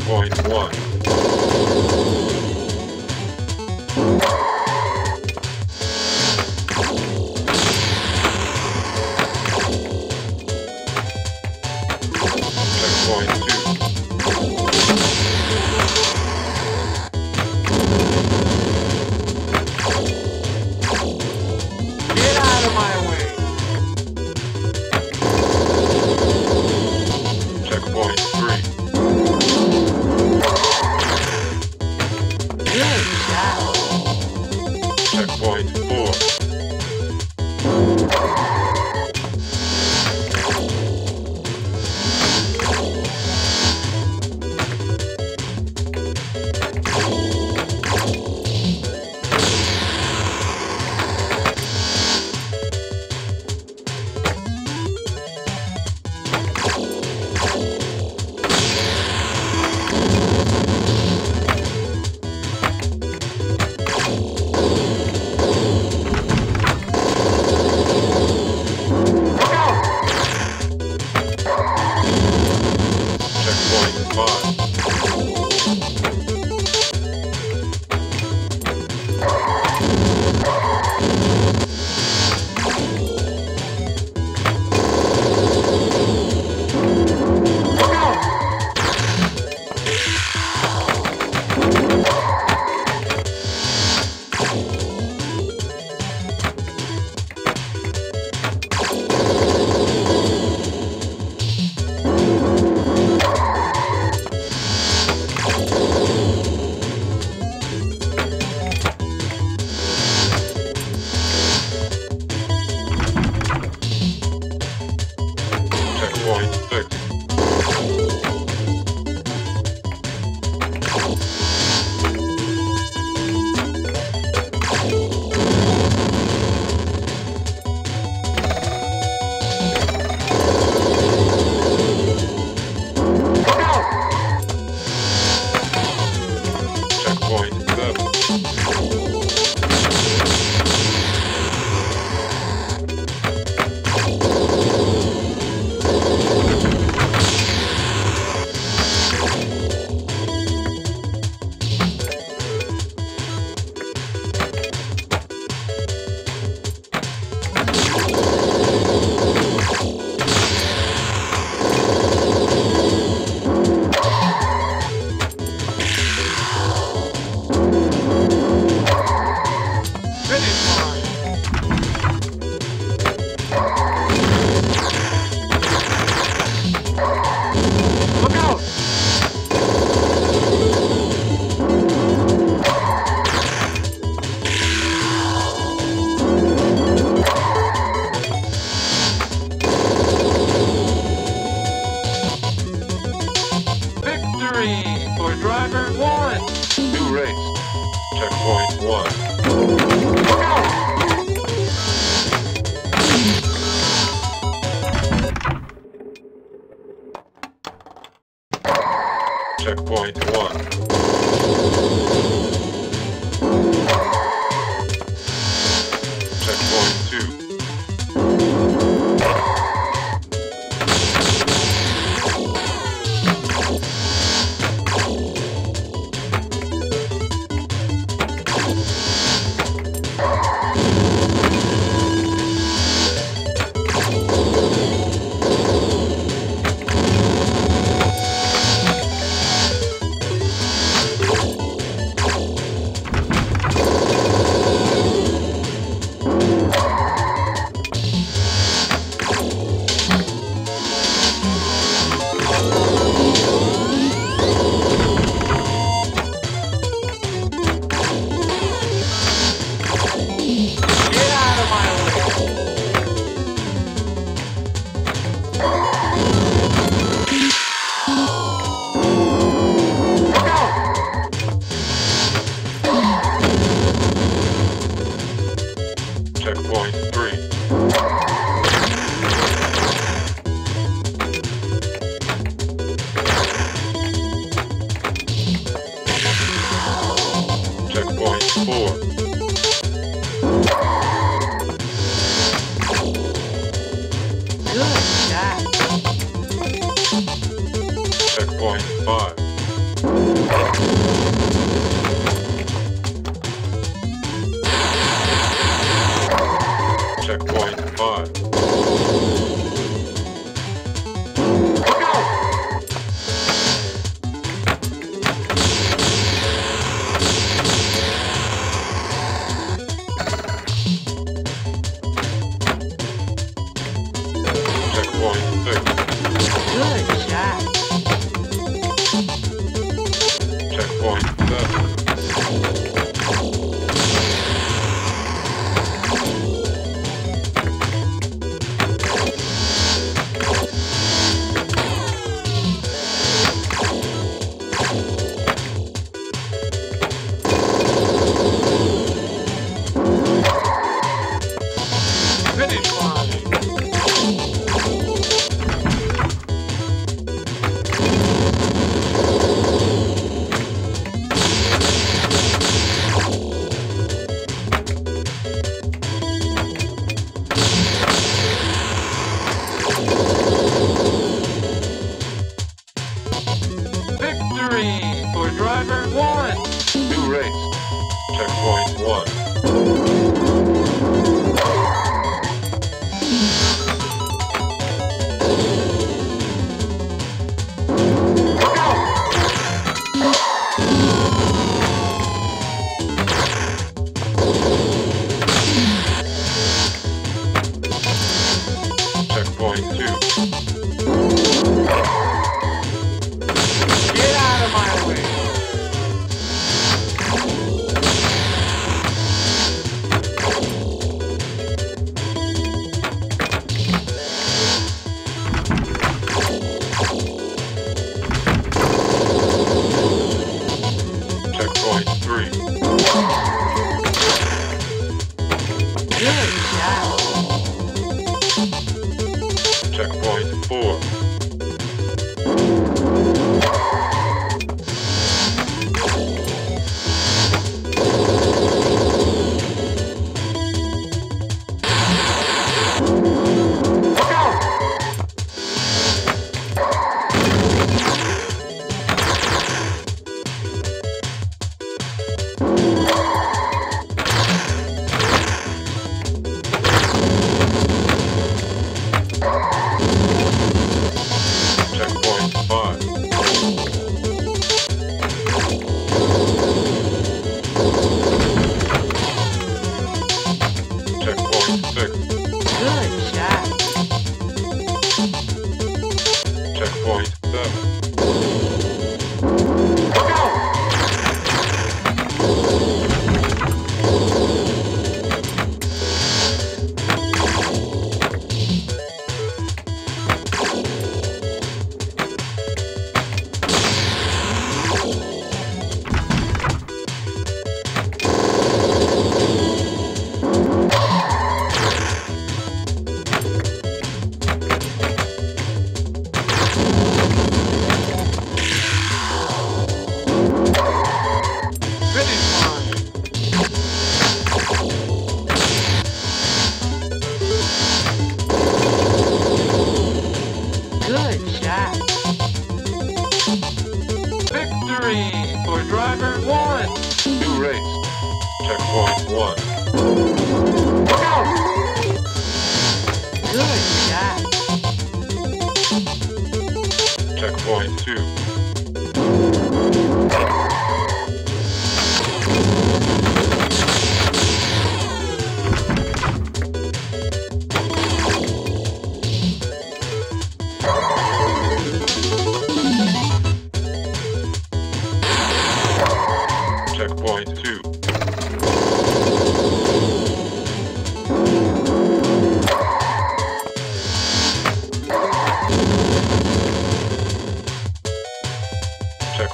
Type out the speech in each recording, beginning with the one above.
one.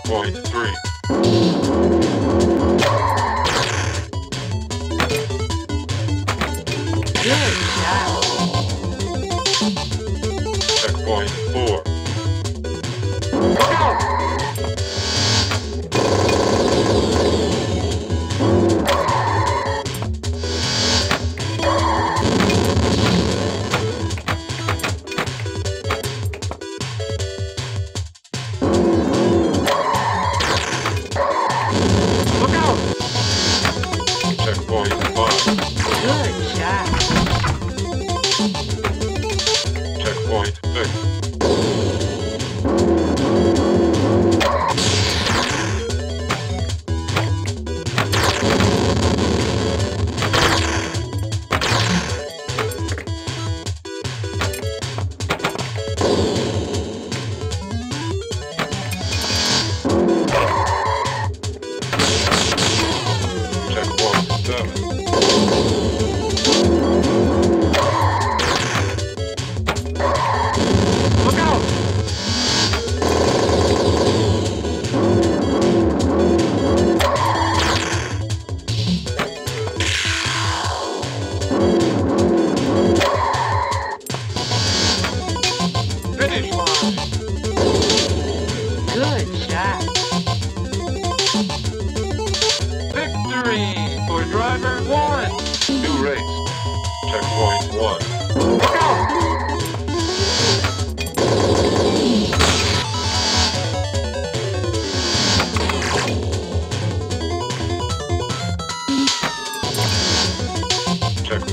three.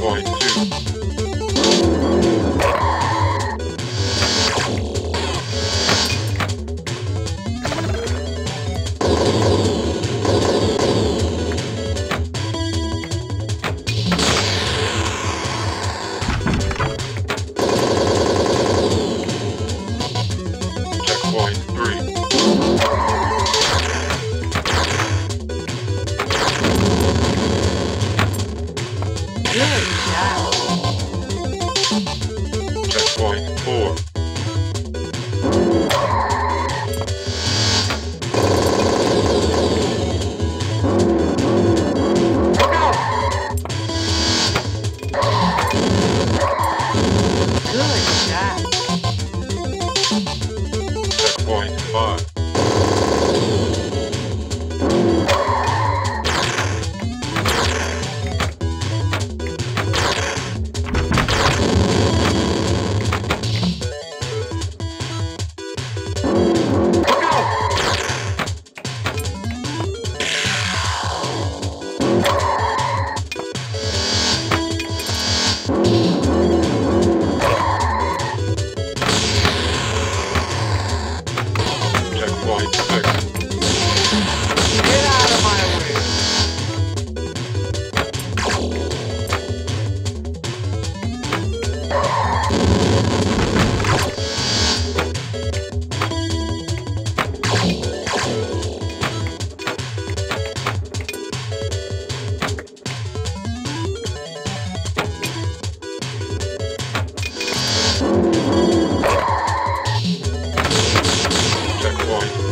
Checkpoint two. Checkpoint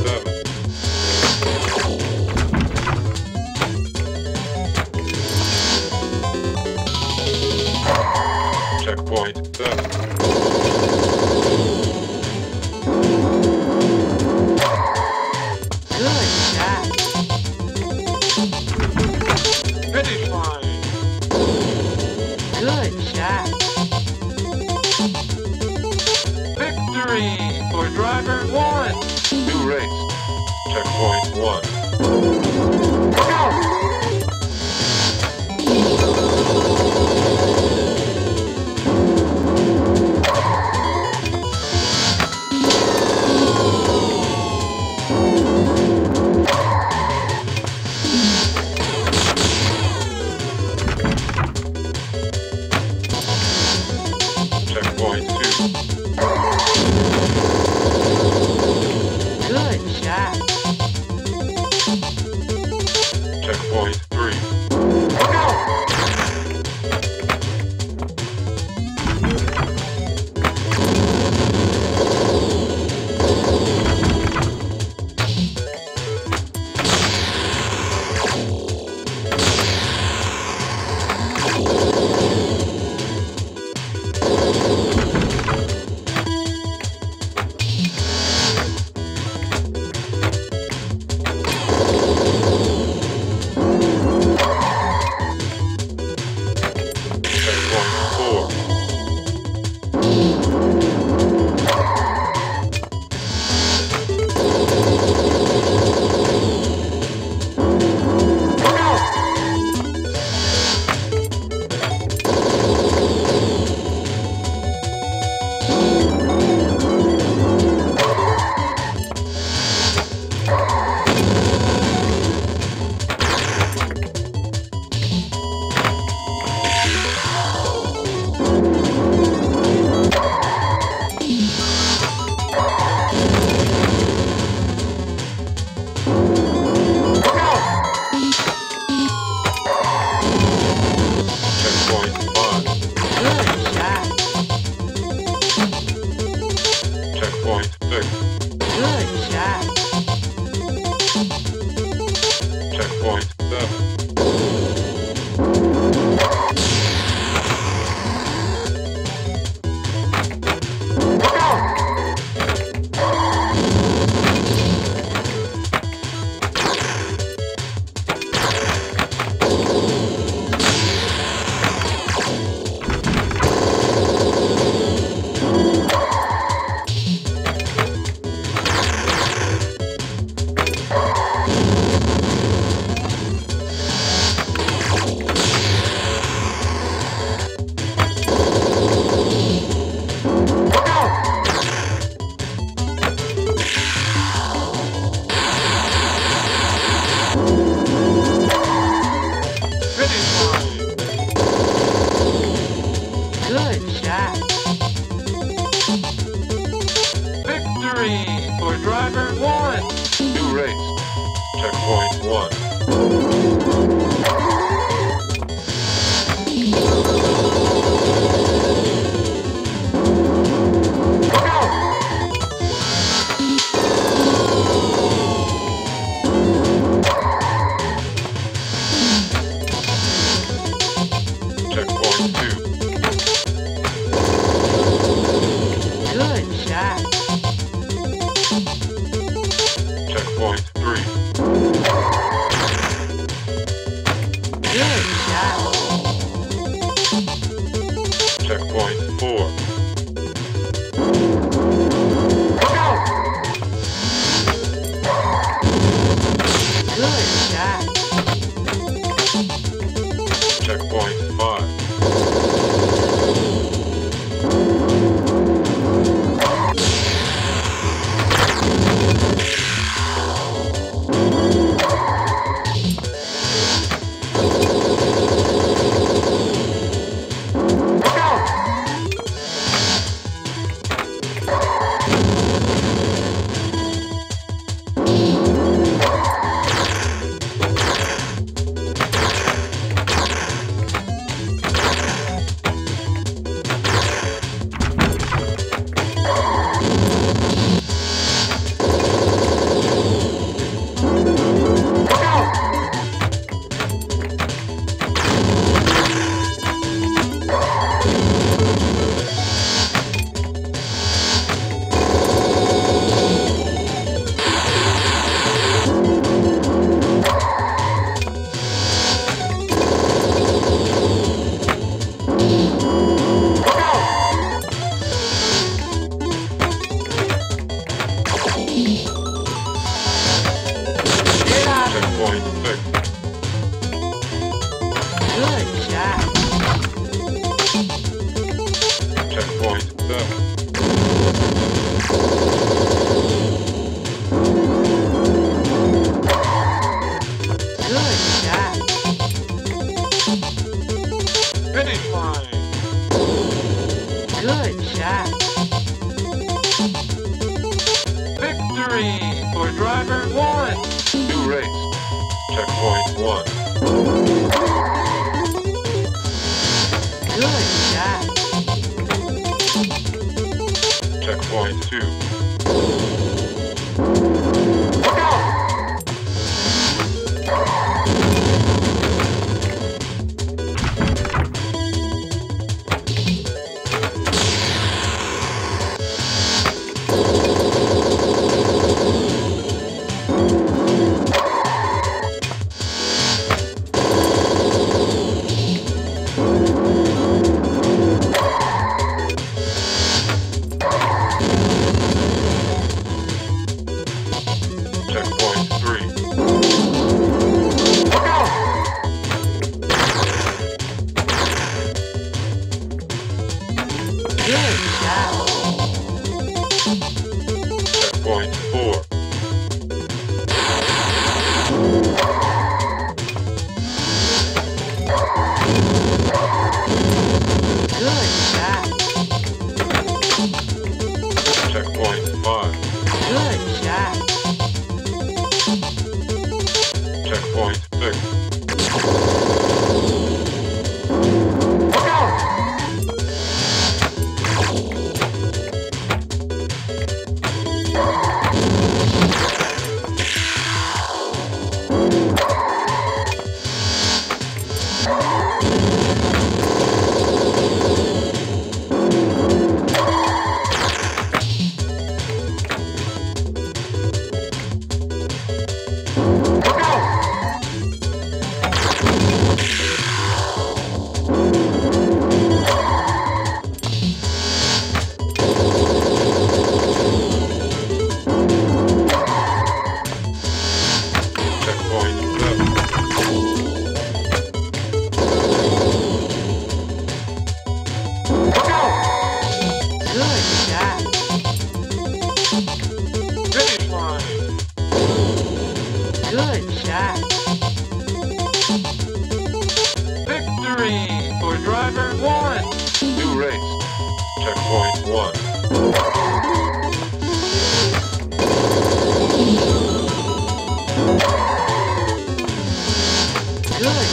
Good.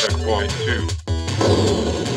Checkpoint two.